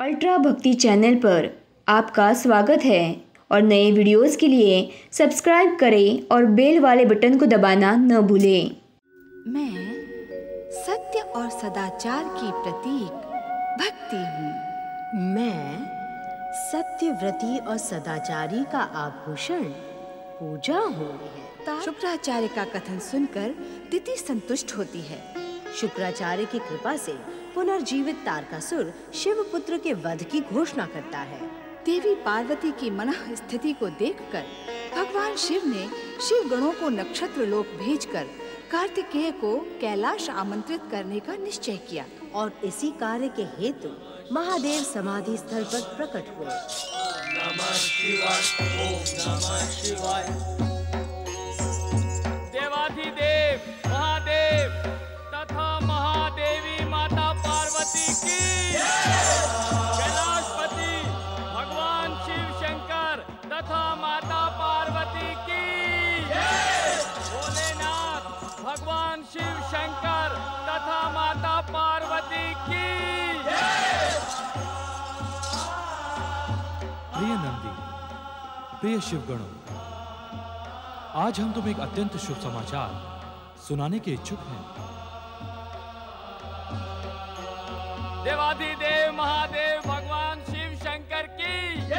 Ultra भक्ति channel पर आपका स्वागत है और नए वीडियोस के लिए सब्सक्राइब करें और बेल वाले बटन को दबाना न भूलें। मैं सत्य और सदाचार की प्रतीक भक्ति हूँ। मैं सत्य सत्यव्रती और सदाचारी का आभूषण पूजा हूँ शुक्राचार्य का कथन सुनकर तिथि संतुष्ट होती है। शुक्राचार्य की कृपा से पुनर्जीवित तारकासुर शिव पुत्र के वध की घोषणा करता है। देवी पार्वती की मनः स्थिति को देखकर भगवान शिव ने शिव गणों को नक्षत्र लोक भेजकर कार्तिकेय को कैलाश आमंत्रित करने का निश्चय किया। और इसी कार्य के हेतु महादेव समाधि स्थल पर प्रकट हुए। देवाधिदेव भगवान शिव शंकर तथा पार्वती की। भोलेनाथ, भगवान शिव शंकर तथा माता पार्वती की। प्रिय नंदी, प्रिय शिवगणों, आज हम तुम्हें एक अत्यंत शुभ समाचार सुनाने के इच्छुक हैं। देवाधिदेव महादेव भगवान शिव शंकर की।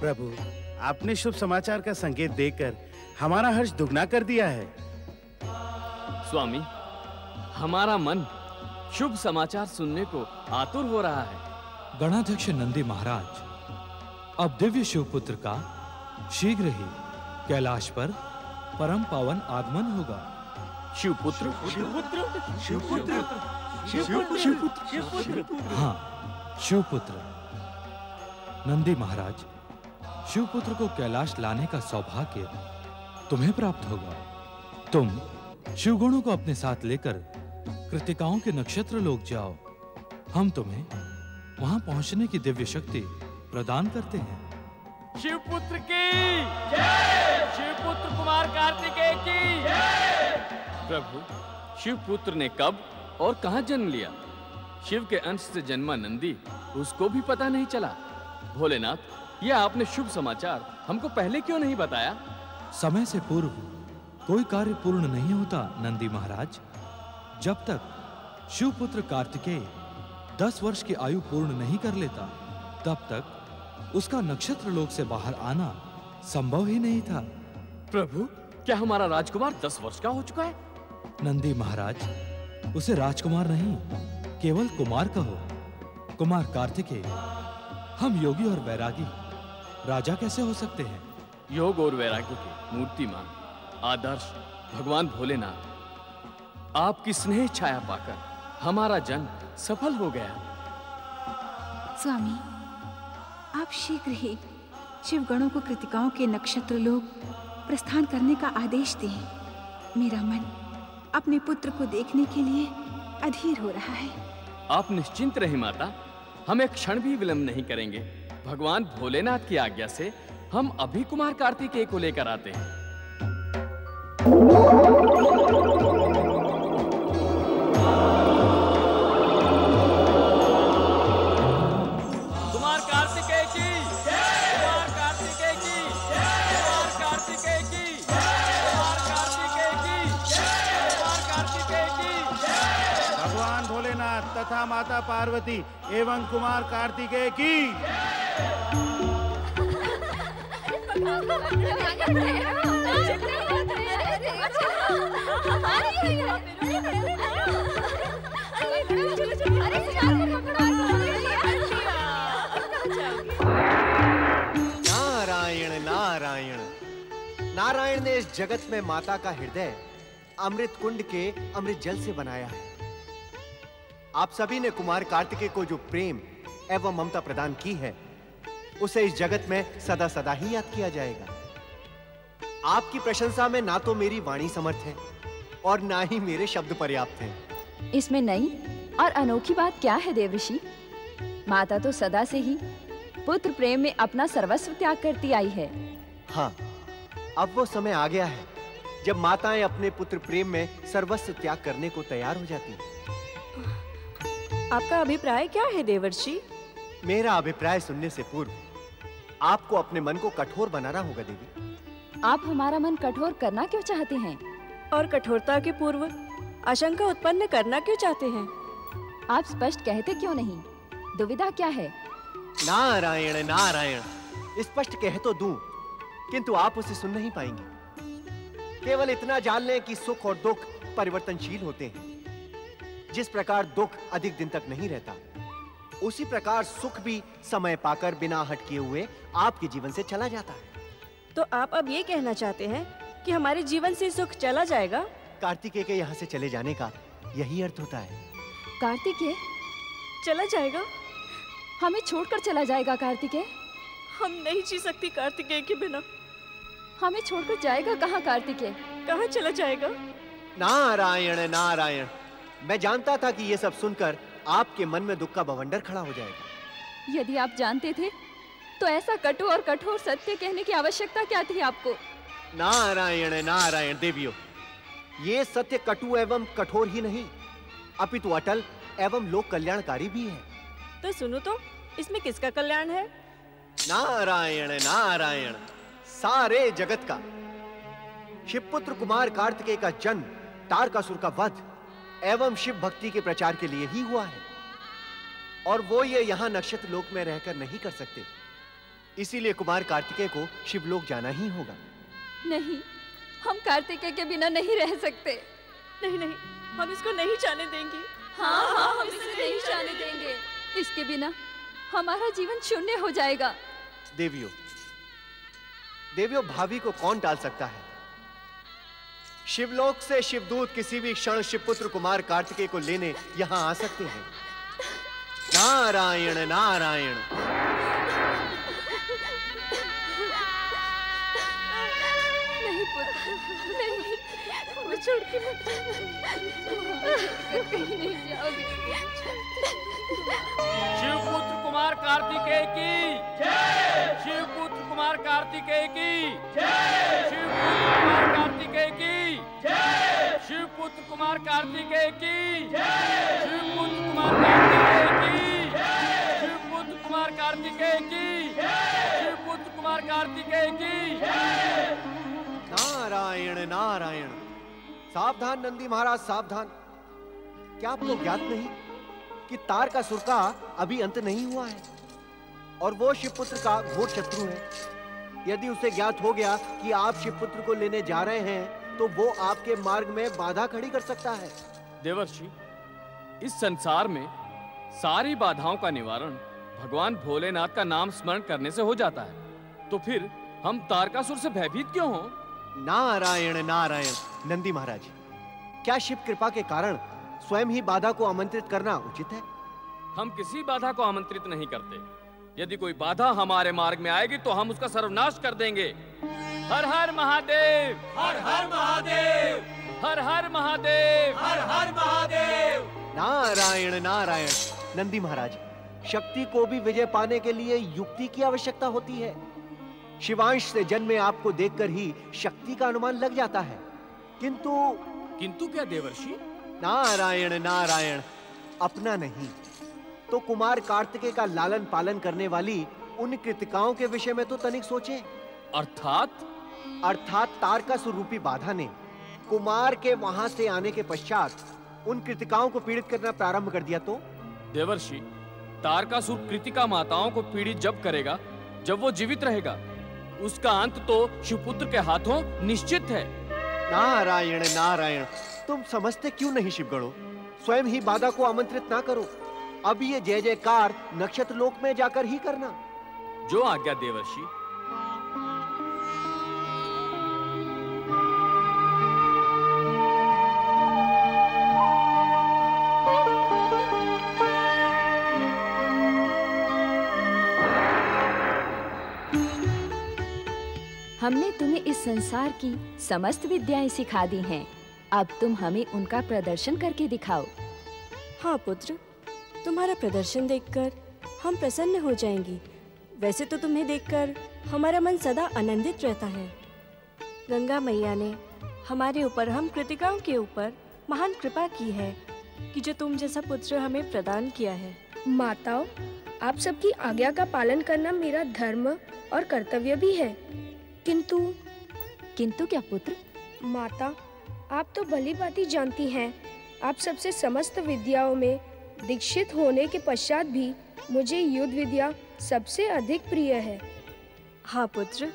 प्रभु आपने शुभ समाचार का संकेत देकर हमारा हर्ष दुगना कर दिया है। स्वामी हमारा मन शुभ समाचार सुनने को आतुर हो रहा है। गणाध्यक्ष नंदी महाराज अब दिव्य शिवपुत्र का शीघ्र ही कैलाश पर परम पावन आगमन होगा। शिवपुत्र। शिवपुत्र? शिवपुत्र। शिवपुत्र। हाँ शिवपुत्र। नंदी महाराज शिवपुत्र को कैलाश लाने का सौभाग्य तुम्हें प्राप्त होगा। तुम शिवगुणों को अपने साथ लेकर कृतिकाओं के नक्षत्र लोग जाओ। हम तुम्हें वहाँ पहुँचने की दिव्य शक्ति प्रदान करते हैं। शिवपुत्र की। शिवपुत्र कुमार कार्तिकेय की। प्रभु शिवपुत्र ने कब और कहाँ जन्म लिया? शिव के अंश से जन्मा नंदी उसको भी पता नहीं चला। भोलेनाथ यह आपने शुभ समाचार हमको पहले क्यों नहीं बताया? समय से पूर्व कोई कार्य पूर्ण नहीं होता नंदी महाराज। जब तक शिवपुत्र कार्तिकेय दस वर्ष की आयु पूर्ण नहीं कर लेता तब तक उसका नक्षत्र लोक से बाहर आना संभव ही नहीं था। प्रभु क्या हमारा राजकुमार दस वर्ष का हो चुका है? नंदी महाराज उसे राजकुमार नहीं केवल कुमार कहो कुमार कार्तिकेय हम योगी और वैरागी राजा कैसे हो सकते हैं? योग और वैराग्य के मूर्तिमान आदर्श भगवान भोलेनाथ। आपकी स्नेह छाया पाकर हमारा जन्म सफल हो गया। स्वामी आप शीघ्र ही शिवगणों को कृतिकाओं के नक्षत्र लोग प्रस्थान करने का आदेश दें। मेरा मन अपने पुत्र को देखने के लिए अधीर हो रहा है। आप निश्चिंत रहे, माता। हम एक क्षण भी विलंब नहीं करेंगे। भगवान भोलेनाथ की आज्ञा से हम अभी कुमार कार्तिकेय को लेकर आते हैं। माता पार्वती एवं कुमार कार्तिकेय की। नारायण नारायण। नारायण ने इस जगत में माता का हृदय अमृत कुंड के अमृत जल से बनाया है। आप सभी ने कुमार कार्तिकेय को जो प्रेम एवं ममता प्रदान की है उसे इस जगत में सदा सदा ही याद किया जाएगा। आपकी प्रशंसा में ना तो मेरी वाणी समर्थ है और ना ही मेरे शब्द पर्याप्त हैं। इसमें नई और अनोखी बात क्या है देवऋषि? माता तो सदा से ही पुत्र प्रेम में अपना सर्वस्व त्याग करती आई है। हाँ अब वो समय आ गया है जब माताएँ अपने पुत्र प्रेम में सर्वस्व त्याग करने को तैयार हो जाती हैं। आपका अभिप्राय क्या है देवर्षि? मेरा अभिप्राय सुनने से पूर्व आपको अपने मन को कठोर बनाना होगा देवी। आप हमारा मन कठोर करना क्यों चाहते हैं? और कठोरता के पूर्व आशंका उत्पन्न करना क्यों चाहते हैं? आप स्पष्ट कहते क्यों नहीं? दुविधा क्या है? नारायण नारायण स्पष्ट कह तो दूँ किंतु आप उसे सुन नहीं पाएँगे। केवल इतना जान लें कि सुख और दुख परिवर्तनशील होते हैं। जिस प्रकार दुख अधिक दिन तक नहीं रहता उसी प्रकार सुख भी समय पाकर बिना हट किए हुए आपके जीवन से चला जाता है। तो आप अब ये कहना चाहते हैं कि हमारे जीवन से सुख चला जाएगा? कार्तिकेय के यहाँ से चले जाने का यही अर्थ होता है। कार्तिकेय? चला जाएगा? हमें छोड़कर चला जाएगा कार्तिकेय? हम नहीं जी सकती कार्तिकेय के बिना। हमें छोड़कर जाएगा कहाँ कार्तिकेय? कहाँ चला जाएगा? नारायण नारायण। मैं जानता था कि ये सब सुनकर आपके मन में दुख का बवंडर खड़ा हो जाएगा। यदि आप जानते थे तो ऐसा कटु और कठोर सत्य कहने की आवश्यकता क्या थी आपको? नारायण नारायण देवियों ये सत्य कटु एवं कठोर ही नहीं अपितु अटल एवं लोक कल्याणकारी भी है। तो सुनो तो इसमें किसका कल्याण है? नारायण नारायण सारे जगत का शिवपुत्र कुमार कार्तिकेय का जन्म तारकासुर का वध एवं शिव भक्ति के प्रचार के लिए ही हुआ है। और वो ये यहाँ नक्षत्र लोक में रहकर नहीं कर सकते। इसीलिए कुमार कार्तिकेय को शिवलोक जाना ही होगा। नहीं हम कार्तिकेय के बिना नहीं रह सकते। नहीं नहीं हम इसको नहीं जाने देंगे। हाँ हाँ हम इसे नहीं जाने देंगे। इसके बिना हमारा जीवन शून्य हो जाएगा। देवियों देवियों भाभी को कौन टाल सकता है? शिवलोक से शिवदूत किसी भी क्षण शिवपुत्र कुमार कार्तिकेय को लेने यहाँ आ सकते हैं। नारायण नारायण। नहीं पुत्र नहीं। छोड़ के मत कहीं नहीं जाओगे शिवपुत्र कुमार कार्तिकेय की। शिवपुत्र कुमार कार्तिकेय की। शिवपुत्र कुमार कार्तिकेय की। शिवपुत्र कुमार कार्तिकेय की। शिवपुत्र कुमार कार्तिकेय की। शिवपुत्र कुमार कार्तिकेय की। शिवपुत्र कुमार कार्तिकेय की। नारायण नारायण। सावधान नंदी महाराज सावधान। क्या आपको ज्ञात नहीं कि तार का सुर का अभी अंत नहीं हुआ है? और वो शिवपुत्र का घोर शत्रु है। यदि उसे ज्ञात हो गया कि आप शिवपुत्र को लेने जा रहे हैं तो वो आपके मार्ग में बाधा खड़ी कर सकता है। देवर्षि इस संसार में सारी बाधाओं का निवारण भगवान भोलेनाथ का नाम स्मरण करने से हो जाता है। तो फिर हम तारकासुर से भयभीत क्यों हो? नारायण नारायण नंदी महाराज क्या शिव कृपा के कारण स्वयं ही बाधा को आमंत्रित करना उचित है? हम किसी बाधा को आमंत्रित नहीं करते। यदि कोई बाधा हमारे मार्ग में आएगी तो हम उसका सर्वनाश कर देंगे। हर हर महादेव। हर हर महादेव। हर हर महादेव। हर हर महादेव। नारायण नारायण नंदी महाराज शक्ति को भी विजय पाने के लिए युक्ति की आवश्यकता होती है। शिवांश से जन्मे आपको देखकर ही शक्ति का अनुमान लग जाता है। किंतु किंतु क्या देवर्षि? नारायण नारायण अपना नहीं। तो कुमार कार्तिकेय का लालन पालन करने वाली उन कृतिकाओं के विषय में तो तनिक सोचे। अर्थात अर्थात तारका स्वरूपी बाधा ने कुमार के वहाँ से आने के पश्चात उन कृतिकाओं को पीड़ित करना प्रारंभ कर दिया तो? देवर्षि तारकासुर कृतिका माताओं को पीड़ित जब करेगा जब वो जीवित रहेगा उसका अंत तो शिवपुत्र के हाथों निश्चित है। नारायण नारायण तुम समझते क्यों नहीं शिवगणों? स्वयं ही बाधा को आमंत्रित ना करो। अब ये जय जयकार नक्षत्र लोक में जाकर ही करना। जो आज्ञा देवर्षि संसार की समस्त विद्याएँ सिखा दी हैं। अब तुम हमें उनका प्रदर्शन करके दिखाओ। हाँ पुत्र। तुम्हारा प्रदर्शन देखकर हम प्रसन्न हो जाएँगे। वैसे तो तुम्हें देखकर हमारा मन सदा आनंदित रहता है। गंगा मैया ने हमारे ऊपर हम कृतिकाओं के ऊपर महान कृपा की है कि जो तुम जैसा पुत्र हमें प्रदान किया है। माताओं आप सबकी आज्ञा का पालन करना मेरा धर्म और कर्तव्य भी है। किंतु किंतु क्या पुत्र? माता आप तो भली भांति जानती हैं। आप सबसे समस्त विद्याओं में दीक्षित होने के पश्चात भी मुझे युद्ध विद्या सबसे अधिक प्रिय है। हाँ पुत्र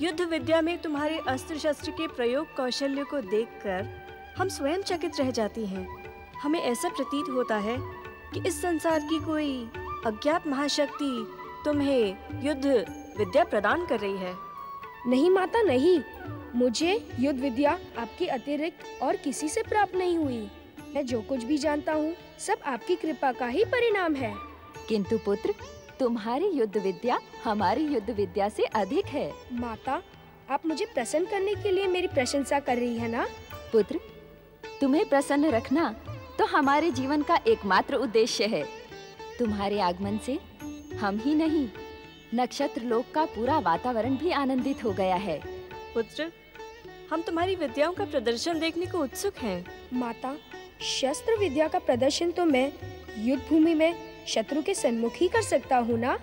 युद्ध विद्या में तुम्हारे अस्त्र शस्त्र के प्रयोग कौशल्य को देखकर हम स्वयं चकित रह जाती हैं। हमें ऐसा प्रतीत होता है कि इस संसार की कोई अज्ञात महाशक्ति तुम्हें युद्ध विद्या प्रदान कर रही है। नहीं माता नहीं। मुझे युद्ध विद्या आपके अतिरिक्त और किसी से प्राप्त नहीं हुई। मैं जो कुछ भी जानता हूँ सब आपकी कृपा का ही परिणाम है। किंतु पुत्र तुम्हारी युद्ध विद्या हमारी युद्ध विद्या से अधिक है। माता आप मुझे प्रसन्न करने के लिए मेरी प्रशंसा कर रही है ना? पुत्र तुम्हें प्रसन्न रखना तो हमारे जीवन का एकमात्र उद्देश्य है। तुम्हारे आगमन से हम ही नहीं नक्षत्र लोक का पूरा वातावरण भी आनंदित हो गया है। पुत्र हम तुम्हारी विद्याओं का प्रदर्शन देखने को उत्सुक हैं। माता शस्त्र विद्या का प्रदर्शन तो मैं युद्ध भूमि में शत्रु के सन्मुख ही कर सकता हूँ ना?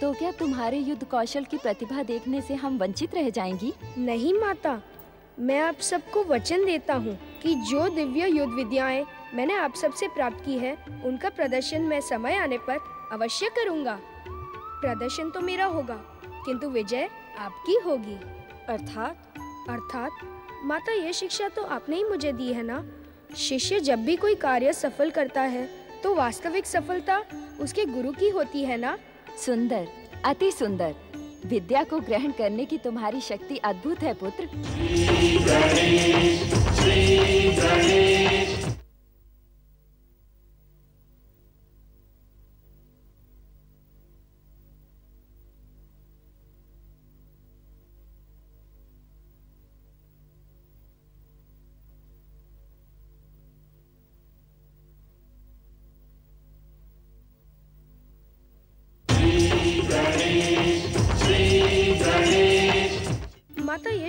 तो क्या तुम्हारे युद्ध कौशल की प्रतिभा देखने से हम वंचित रह जाएँगी? नहीं माता मैं आप सबको वचन देता हूँ कि जो दिव्य युद्ध विद्याएँ मैंने आप सबसे प्राप्त की है उनका प्रदर्शन मैं समय आने पर अवश्य करूँगा। प्रदर्शन तो मेरा होगा किंतु विजय आपकी होगी। अर्थात अर्थात माता ये शिक्षा तो आपने ही मुझे दी है ना? शिष्य जब भी कोई कार्य सफल करता है तो वास्तविक सफलता उसके गुरु की होती है ना? सुंदर अति सुंदर। विद्या को ग्रहण करने की तुम्हारी शक्ति अद्भुत है पुत्र। माता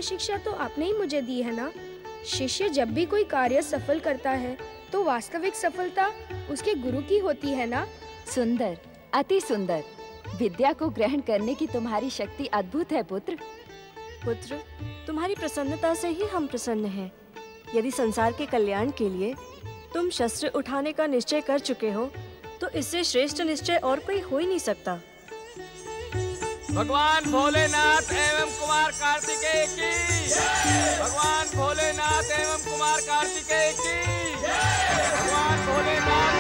ये शिक्षा तो आपने ही मुझे दी है ना? शिष्य जब भी कोई कार्य सफल करता है तो वास्तविक सफलता उसके गुरु की होती है ना? सुंदर अति सुंदर। विद्या को ग्रहण करने की तुम्हारी शक्ति अद्भुत है पुत्र। पुत्र तुम्हारी प्रसन्नता से ही हम प्रसन्न हैं। यदि संसार के कल्याण के लिए तुम शस्त्र उठाने का निश्चय कर चुके हो तो इससे श्रेष्ठ निश्चय और कोई हो ही नहीं सकता। भगवान भोलेनाथ एवं कुमार कार्तिकेय की। भगवान भोलेनाथ एवं कुमार कार्तिकेय की। भगवान भोलेनाथ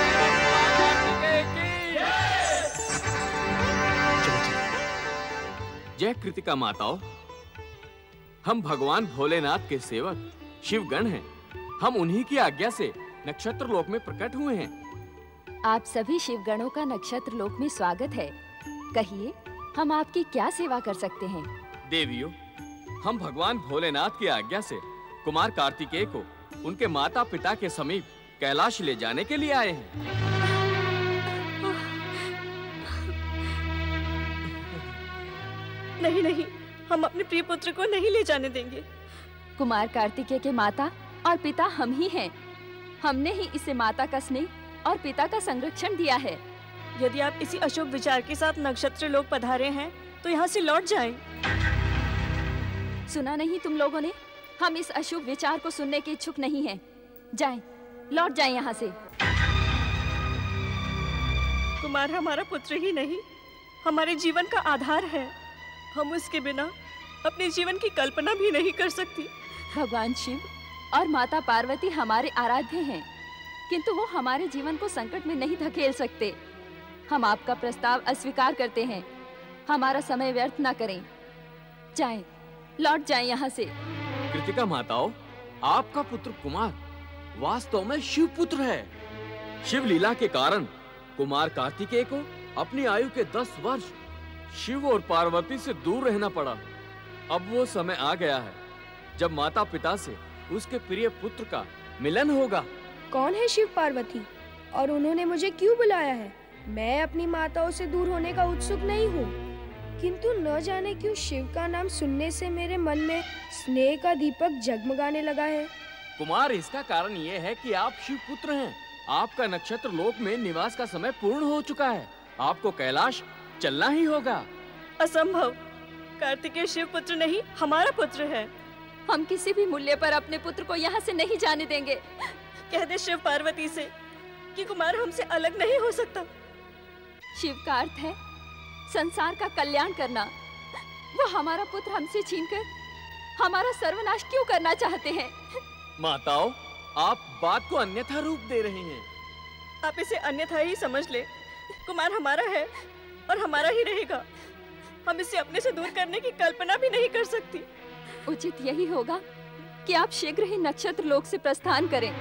जय कृतिका माताओं। हम भगवान भोलेनाथ के सेवक, शिवगण हैं। हम उन्हीं की आज्ञा से नक्षत्र लोक में प्रकट हुए हैं। आप सभी शिवगणों का नक्षत्र लोक में स्वागत है। कहिए हम आपकी क्या सेवा कर सकते हैं? देवियों हम भगवान भोलेनाथ की आज्ञा से कुमार कार्तिकेय को उनके माता पिता के समीप कैलाश ले जाने के लिए आए हैं। नहीं नहीं हम अपने प्रिय पुत्र को नहीं ले जाने देंगे। कुमार कार्तिकेय के माता और पिता हम ही हैं। हमने ही इसे माता का स्नेह और पिता का संरक्षण दिया है। यदि आप इसी अशुभ विचार के साथ नक्षत्र लोग पधारे हैं तो यहाँ से लौट जाएँ। सुना नहीं तुम लोगों ने? हम इस अशुभ विचार को सुनने के इच्छुक नहीं हैं। जाएँ लौट जाएँ यहाँ से। कुमार हमारा पुत्र ही नहीं हमारे जीवन का आधार है। हम उसके बिना अपने जीवन की कल्पना भी नहीं कर सकती। भगवान शिव और माता पार्वती हमारे आराध्य हैं किंतु वो हमारे जीवन को संकट में नहीं धकेल सकते। हम आपका प्रस्ताव अस्वीकार करते हैं। हमारा समय व्यर्थ न करें। जाएँ, लौट जाएँ यहाँ से। कृतिका माताओं आपका पुत्र कुमार वास्तव में शिव पुत्र है। शिव लीला के कारण कुमार कार्तिकेय को अपनी आयु के दस वर्ष शिव और पार्वती से दूर रहना पड़ा। अब वो समय आ गया है जब माता पिता से उसके प्रिय पुत्र का मिलन होगा। कौन है शिव पार्वती? और उन्होंने मुझे क्यों बुलाया है? मैं अपनी माताओं से दूर होने का उत्सुक नहीं हूँ। किंतु न जाने क्यों शिव का नाम सुनने से मेरे मन में स्नेह का दीपक जगमगाने लगा है। कुमार इसका कारण ये है कि आप शिव पुत्र हैं। आपका नक्षत्र लोक में निवास का समय पूर्ण हो चुका है। आपको कैलाश चलना ही होगा। असंभव। कार्तिकेय शिव पुत्र नहीं हमारा पुत्र है। हम किसी भी मूल्य पर अपने पुत्र को यहाँ से नहीं जाने देंगे। कह दे शिव पार्वती से कि कुमार हमसे अलग नहीं हो सकता। शिव का अर्थ है संसार का कल्याण करना। वो हमारा पुत्र हमसे छीनकर हमारा सर्वनाश क्यों करना चाहते हैं? माताओं आप बात को अन्यथा रूप दे रही हैं। आप इसे अन्यथा ही समझ ले। कुमार हमारा है और हमारा ही रहेगा। हम इसे अपने से दूर करने की कल्पना भी नहीं कर सकती। उचित यही होगा कि आप शीघ्र ही नक्षत्र लोक से प्रस्थान करें।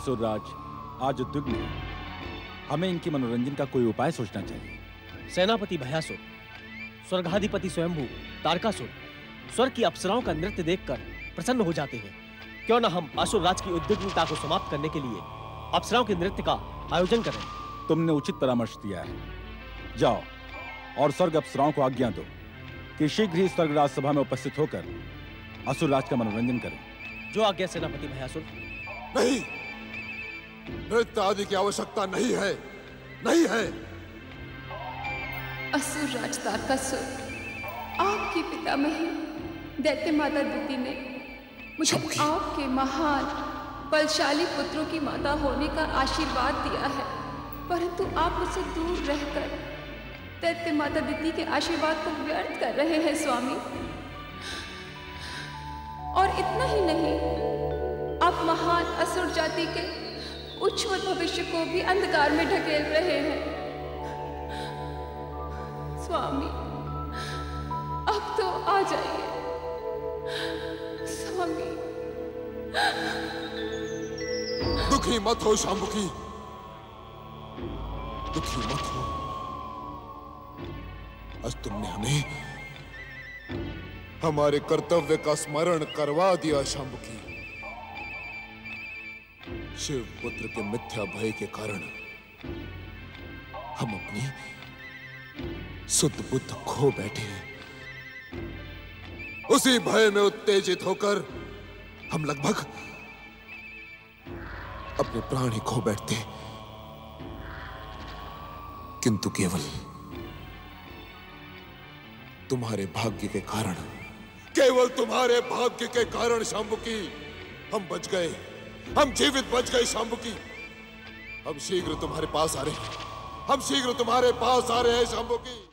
असुरराज आज उद्विग्न है हमें इनके मनोरंजन का कोई उपाय सोचना चाहिए। सेनापति भयासुर स्वर्गाधिपति स्वयंभू तारकासुर स्वर्ग की अप्सराओं का नृत्य देखकर प्रसन्न हो जाते हैं। क्यों न हम असुर राज की उद्विग्नता को समाप्त करने के लिए अप्सराओं के नृत्य का आयोजन करें। तुमने उचित परामर्श दिया है। जाओ और स्वर्ग अप्सराओं को आज्ञा दो कि शीघ्र ही स्वर्गराज सभा में उपस्थित होकर असुरराज का मनोरंजन करें। जो आज्ञा सेनापति भयासुर। नहीं। नृत्य आदि की आवश्यकता नहीं है। नहीं है। असुर राज तारकासुर आपके पिता मही दैत्य माता दिति ने मुझे आपके महान बलशाली पुत्रों की माता होने का आशीर्वाद दिया है। परंतु आप मुझसे दूर रहकर दैत्य माता दिति के आशीर्वाद को व्यर्थ कर रहे हैं स्वामी। और इतना ही नहीं आप महान असुर जाति के उज्जवल भविष्य को भी अंधकार में ढकेल रहे हैं। स्वामी, अब तो आ जाइए। स्वामी। दुखी मत हो, शाम्बुकी। दुखी मत हो। आज तुमने हमें हमारे कर्तव्य का स्मरण करवा दिया, शाम्बुकी। शिव पुत्र के मिथ्या भय के कारण हम अपनी शुद्ध बुद्ध खो बैठे हैं। उसी भय में उत्तेजित होकर हम लगभग अपने प्राण ही खो बैठते किंतु केवल तुम्हारे भाग्य के कारण, केवल तुम्हारे भाग्य के कारण शंभु की हम बच गए हम जीवित बच गए शाम्बुकी हम शीघ्र तुम्हारे पास आ रहे हैं। हम शीघ्र तुम्हारे पास आ रहे हैं शाम्बुकी